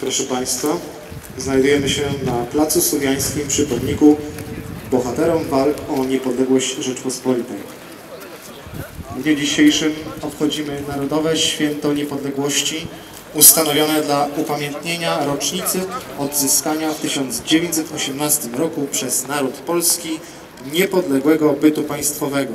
Proszę Państwa, znajdujemy się na Placu Słowiańskim przy pomniku bohaterom walk o niepodległość Rzeczpospolitej. W dniu dzisiejszym obchodzimy Narodowe Święto Niepodległości ustanowione dla upamiętnienia rocznicy odzyskania w 1918 roku przez naród polski niepodległego bytu państwowego